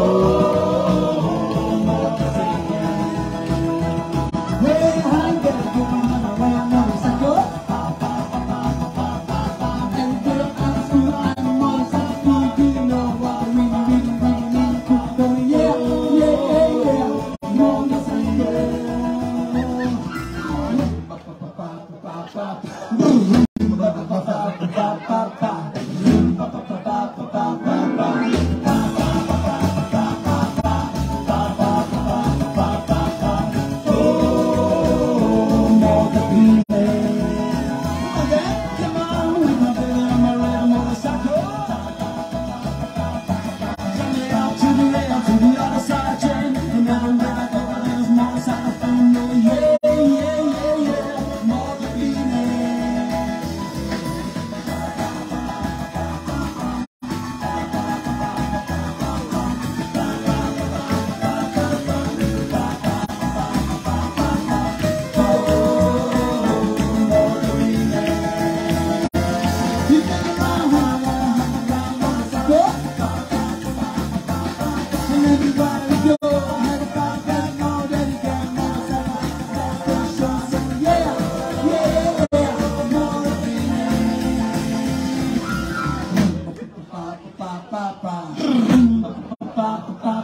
Oh Stop. pa pa pa